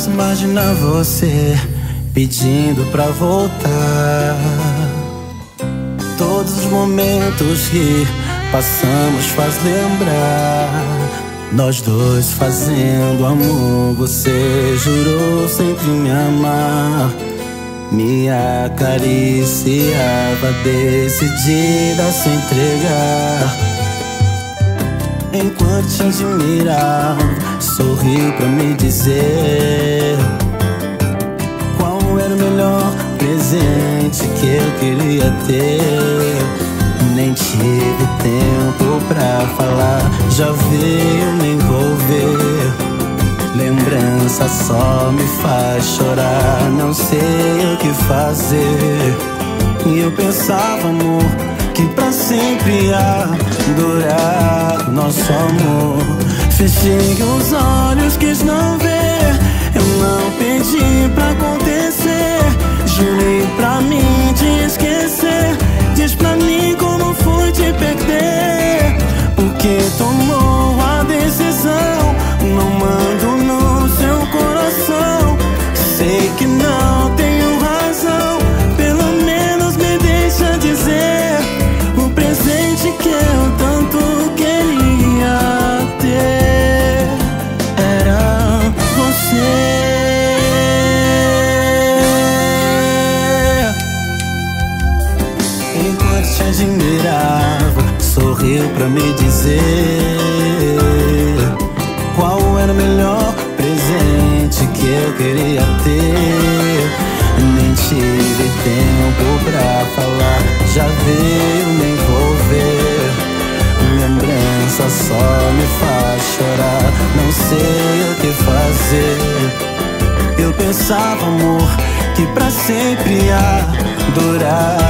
posso imaginar você pedindo pra voltar. Todos os momentos que passamos faz lembrar. Nós dois fazendo amor, você jurou sempre me amar. Me acariciava, decidida a se entregar. Enquanto te admirava, sorriu pra me dizer Qual era o melhor presente que eu queria ter. Nem tive tempo pra falar, já veio me envolver. Lembrança só me faz chorar, não sei o que fazer. E eu pensava, amor, que pra sempre ia durar nosso amor. Fechei os olhos, quis não ver. Eu não pedi pra acontecer. Enquanto te admirava, sorriu pra me dizer qual era o melhor presente que eu queria ter. Nem tive tempo pra falar, já veio me envolver. Lembrança só me faz chorar, não sei o que fazer. Eu pensava, amor, que pra sempre ia durar